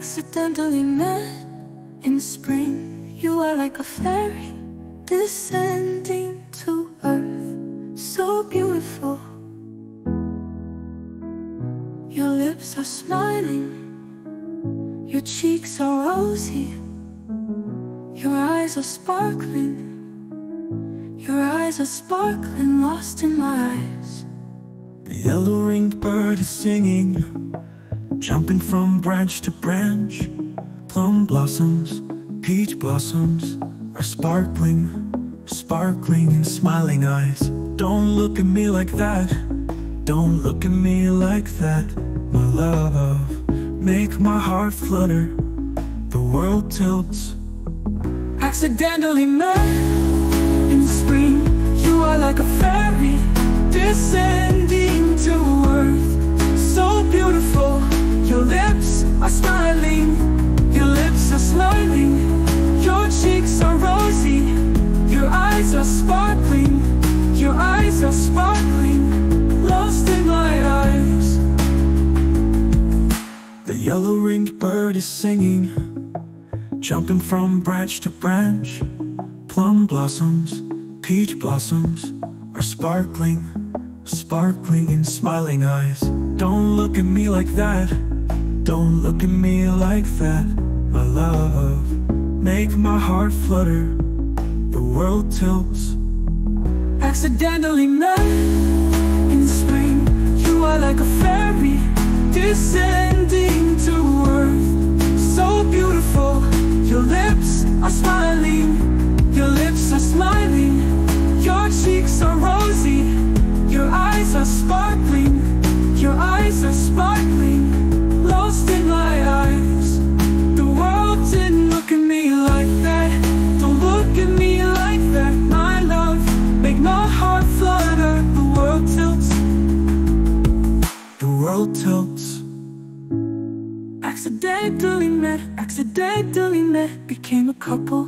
accidentally met in spring. You are like a fairy descending to earth, so beautiful. Your lips are smiling, your cheeks are rosy, your eyes are sparkling. Your eyes are sparkling, lost in my eyes. The yellow-ringed bird is singing Jumping from branch to branch Plum blossoms, peach blossoms Are sparkling, sparkling in smiling eyes. Don't look at me like that. Don't look at me like that My love Make my heart flutter. The world tilts Accidentally met in spring You are like a yellow-ringed bird is singing Jumping from branch to branch. Plum blossoms, peach blossoms Are sparkling, sparkling in smiling eyes. Don't look at me like that. Don't look at me like that. My love Make my heart flutter. The world tilts. Accidentally met world tilts. Accidentally met, accidentally met Became a couple.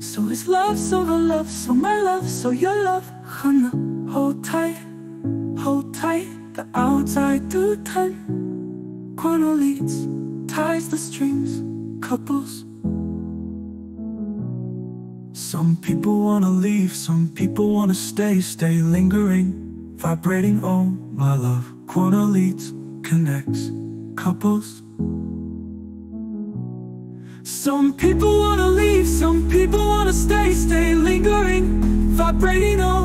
So it's love, so the love, so my love, so your love. Hana, hold tight, hold tight. The outside through time Quan Họ leads, ties the strings Couples. Some people wanna leave, some people wanna stay Stay lingering, vibrating, oh my love. Quan Họ leads, connects, couples. Some people wanna leave, some people wanna stay, stay lingering, vibrating on